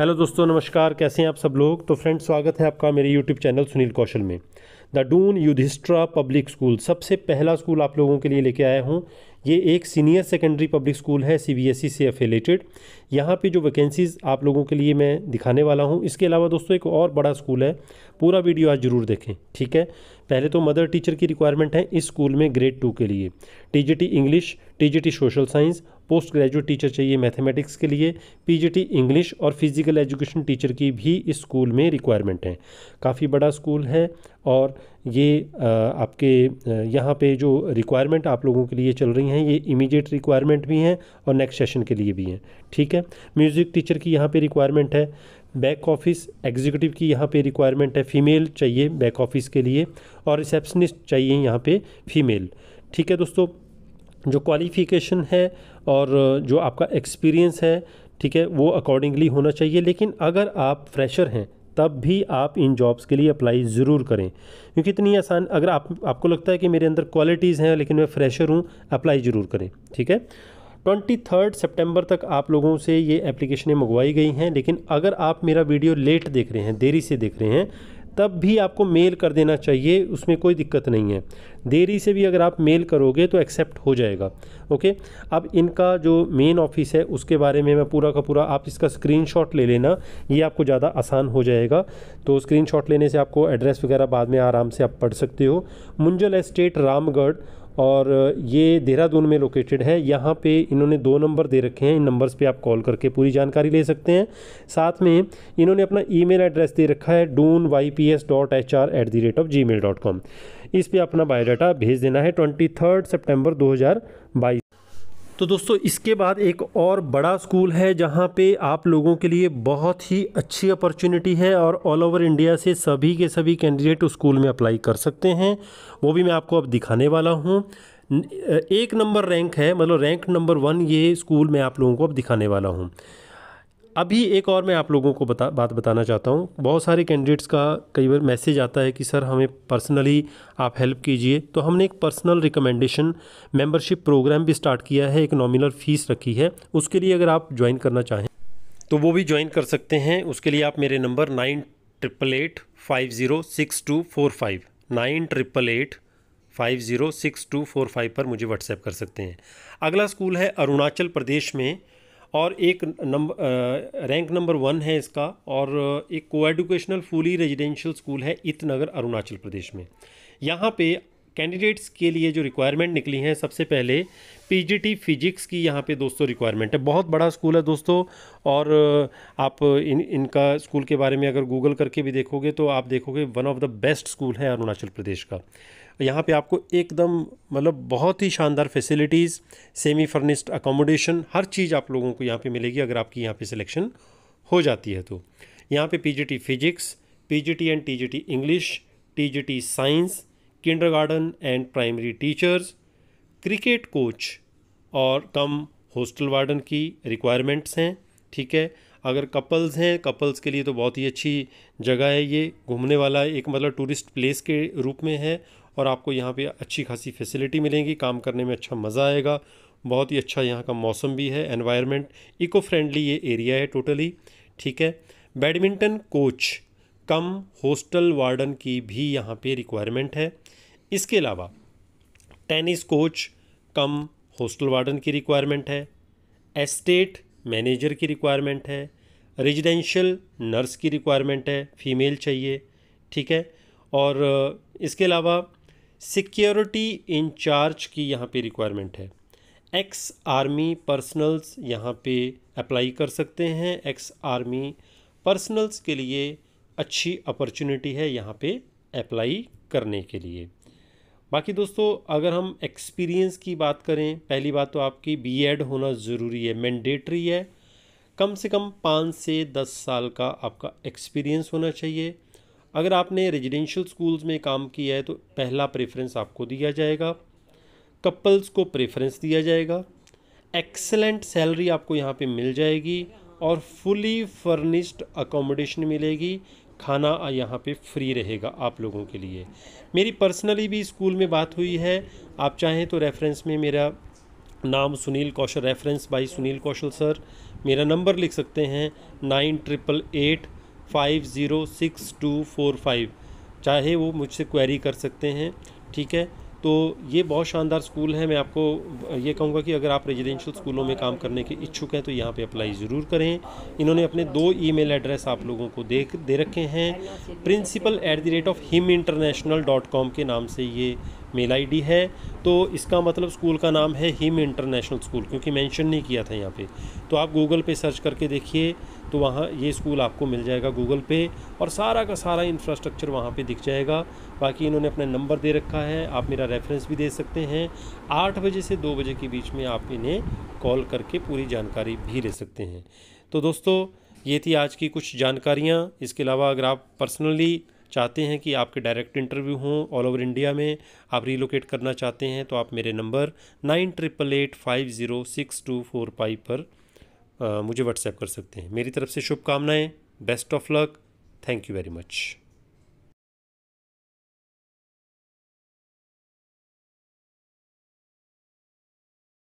Hello दोस्तों, नमस्कार। कैसे हैं आप सब लोग? तो फ्रेंड्स, स्वागत है आपका मेरे यूट्यूब चैनल सुनील कौशल में। The Doon Yudhishthira public school सबसे पहला स्कूल आप लोगों के लिए लेके आया हूँ। ये एक सीनियर सेकेंडरी पब्लिक स्कूल है सीबीएसई से अफिलेटेड यहाँ पे जो वैकेंसीज़ आप लोगों के लिए मैं दिखाने वाला हूँ। इसके अलावा दोस्तों, एक और बड़ा स्कूल है। पूरा वीडियो आज ज़रूर देखें, ठीक है? पहले तो मदर टीचर की रिक्वायरमेंट है इस स्कूल में ग्रेड टू के लिए। TGT English TGT social science post graduate teacher चाहिए मैथमेटिक्स के लिए पीजीटी इंग्लिश और फ़िज़िकल एजुकेशन टीचर की भी इस स्कूल में रिक्वायरमेंट है। काफ़ी बड़ा स्कूल है और ये आपके यहाँ पे जो रिक्वायरमेंट आप लोगों के लिए चल रही हैं, ये इमीडिएट रिक्वायरमेंट भी हैं और नेक्स्ट सेशन के लिए भी हैं। ठीक है? म्यूज़िक टीचर की यहाँ पे रिक्वायरमेंट है। बैक ऑफ़िस एग्जीक्यूटिव की यहाँ पे रिक्वायरमेंट है फ़ीमेल चाहिए बैक ऑफ़िस के लिए और रिसेप्शनिस्ट चाहिए यहाँ पे फीमेल ठीक है दोस्तों, जो क्वालिफ़िकेशन है और जो आपका एक्सपीरियंस है, ठीक है, वो अकॉर्डिंगली होना चाहिए। लेकिन अगर आप फ्रेशर हैं, तब भी आप इन जॉब्स के लिए अप्लाई ज़रूर करें। क्योंकि इतनी आसान, अगर आप, आपको लगता है कि मेरे अंदर क्वालिटीज़ हैं, लेकिन मैं फ्रेशर हूँ अप्लाई ज़रूर करें। ठीक है? ट्वेंटी थर्ड सेप्टेम्बर तक आप लोगों से ये एप्लीकेशनें मंगवाई गई हैं, लेकिन अगर आप मेरा वीडियो लेट देख रहे हैं, देरी से देख रहे हैं, तब भी आपको मेल कर देना चाहिए, उसमें कोई दिक्कत नहीं है। देरी से भी अगर आप मेल करोगे तो एक्सेप्ट हो जाएगा, ओके? अब इनका जो मेन ऑफ़िस है, उसके बारे में मैं पूरा का पूरा, आप इसका स्क्रीनशॉट ले लेना, ये आपको ज़्यादा आसान हो जाएगा। तो स्क्रीनशॉट लेने से आपको एड्रेस वगैरह बाद में आराम से आप पढ़ सकते हो। मुंजल एस्टेट रामगढ़ और ये देहरादून में लोकेटेड है। यहाँ पे इन्होंने दो नंबर दे रखे हैं। इन नंबर्स पे आप कॉल करके पूरी जानकारी ले सकते हैं। साथ में इन्होंने अपना ईमेल एड्रेस दे रखा है Doon Y P S dot H R at the rate of G mail dot com इस पर अपना बायोडाटा भेज देना है। ट्वेंटी थर्ड सेप्टेम्बर दो हज़ार बाईस तो दोस्तों, इसके बाद एक और बड़ा स्कूल है जहाँ पे आप लोगों के लिए बहुत ही अच्छी अपॉर्चुनिटी है और ऑल ओवर इंडिया से सभी के सभी कैंडिडेट उस स्कूल में अप्लाई कर सकते हैं। वो भी मैं आपको अब दिखाने वाला हूँ। एक नंबर रैंक है मतलब रैंक नंबर वन ये स्कूल मैं आप लोगों को अब दिखाने वाला हूँ। अभी एक और मैं आप लोगों को बता, बात बताना चाहता हूँ। बहुत सारे कैंडिडेट्स का कई बार मैसेज आता है कि, सर, हमें पर्सनली आप हेल्प कीजिए। तो हमने एक पर्सनल रिकमेंडेशन मेंबरशिप प्रोग्राम भी स्टार्ट किया है, एक नॉमिनल फ़ीस रखी है। उसके लिए अगर आप ज्वाइन करना चाहें तो वो भी ज्वाइन कर सकते हैं। उसके लिए आप मेरे number nine triple eight five zero six two four five nine triple eight five zero six two four five पर मुझे व्हाट्सएप कर सकते हैं। अगला स्कूल है अरुणाचल प्रदेश में। और एक नंबर रैंक नंबर वन है इसका और एक को एडुकेशनल फुली रेजिडेंशियल स्कूल है इतनगर अरुणाचल प्रदेश में। यहाँ पे कैंडिडेट्स के लिए जो रिक्वायरमेंट निकली हैं, सबसे पहले पीजीटी फिजिक्स की यहाँ पे दोस्तों रिक्वायरमेंट है। बहुत बड़ा स्कूल है दोस्तों, और आप इन, इनका स्कूल के बारे में अगर गूगल करके भी देखोगे तो आप देखोगे one of the best school है अरुणाचल प्रदेश का। यहाँ पे आपको एकदम मतलब बहुत ही शानदार फैसिलिटीज़ सेमी फर्निश्ड अकोमोडेशन हर चीज़ आप लोगों को यहाँ पे मिलेगी अगर आपकी यहाँ पे सिलेक्शन हो जाती है तो। यहाँ पे PGT physics PGT and TGT English TGT science kindergarten and primary teachers cricket coach और कम हॉस्टल वार्डन की रिक्वायरमेंट्स हैं, ठीक है? अगर कपल्स हैं कपल्स के लिए तो बहुत ही अच्छी जगह है ये, घूमने वाला एक मतलब टूरिस्ट प्लेस के रूप में है और आपको यहाँ पे अच्छी खासी फैसिलिटी मिलेंगी, काम करने में अच्छा मज़ा आएगा, बहुत ही अच्छा यहाँ का मौसम भी है एनवायरनमेंट इको फ्रेंडली ये एरिया है टोटली ठीक है? Badminton coach cum hostel warden की भी यहाँ पे रिक्वायरमेंट है। इसके अलावा tennis coach cum hostel warden की रिक्वायरमेंट है। एस्टेट मैनेजर की रिक्वायरमेंट है। रेजिडेंशियल नर्स की रिक्वायरमेंट है। फीमेल चाहिए, ठीक है? और इसके अलावा सिक्योरिटी इंचार्ज की यहाँ पे रिक्वायरमेंट है। एक्स आर्मी पर्सनल्स यहाँ पे अप्लाई कर सकते हैं। एक्स आर्मी पर्सनल्स के लिए अच्छी अपॉर्चुनिटी है यहाँ पे अप्लाई करने के लिए। बाकी दोस्तों, अगर हम एक्सपीरियंस की बात करें, पहली बात तो आपकी बीएड होना ज़रूरी है मैंडेटरी है। कम से कम पाँच से दस साल का आपका एक्सपीरियंस होना चाहिए। अगर आपने रेजिडेंशियल स्कूल्स में काम किया है तो पहला प्रेफरेंस आपको दिया जाएगा। कपल्स को प्रेफरेंस दिया जाएगा। एक्सेलेंट सैलरी आपको यहाँ पे मिल जाएगी और फुली फर्निश्ड अकोमोडेशन मिलेगी। खाना यहाँ पे फ्री रहेगा आप लोगों के लिए। मेरी पर्सनली भी स्कूल में बात हुई है। आप चाहें तो रेफरेंस में मेरा नाम Sunil Kaushal reference by Sunil Kaushal sir मेरा नंबर लिख सकते हैं nine triple eight five zero six two four five चाहे वो मुझसे क्वेरी कर सकते हैं, ठीक है? तो ये बहुत शानदार स्कूल है। मैं आपको ये कहूँगा कि अगर आप रेजिडेंशियल स्कूलों में काम करने के इच्छुक हैं तो यहाँ पे अप्लाई ज़रूर करें। इन्होंने अपने दो ईमेल एड्रेस आप लोगों को दे दे रखे हैं। Principal at the rate of Him international dot com के नाम से ये मेल आईडी है तो इसका मतलब स्कूल का नाम है हिम इंटरनेशनल स्कूल, क्योंकि मेंशन नहीं किया था यहाँ पे। तो आप गूगल पे सर्च करके देखिए तो वहाँ ये स्कूल आपको मिल जाएगा गूगल पे, और सारा का सारा इंफ्रास्ट्रक्चर वहाँ पे दिख जाएगा। बाकी इन्होंने अपना नंबर दे रखा है, आप मेरा रेफरेंस भी दे सकते हैं। आठ बजे से दो बजे के बीच में आप इन्हें कॉल करके पूरी जानकारी भी ले सकते हैं। तो दोस्तों, ये थी आज की कुछ जानकारियाँ। इसके अलावा अगर आप पर्सनली चाहते हैं कि आपके डायरेक्ट इंटरव्यू हों ऑल ओवर इंडिया में आप रिलोकेट करना चाहते हैं तो आप मेरे number nine triple eight five zero six two four five पर आ, मुझे व्हाट्सएप कर सकते हैं। मेरी तरफ़ से शुभकामनाएँ best of luck thank you very much